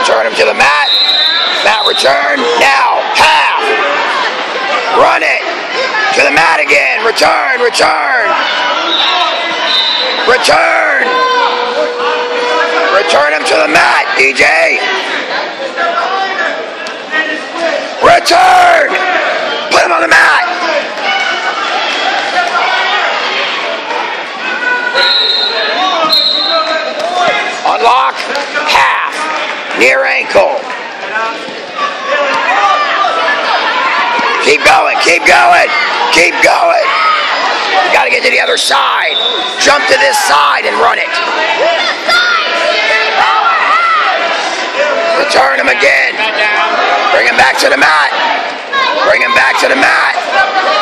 Return him to the mat. Mat return. Now, half. Run it. To the mat again. Return, return. Return. Return him to the mat, DJ. Return. Put him on the mat. Unlock. Half. Near ankle. Keep going, keep going, keep going. You gotta get to the other side. Jump to this side and run it. Return him again. Bring him back to the mat. Bring him back to the mat.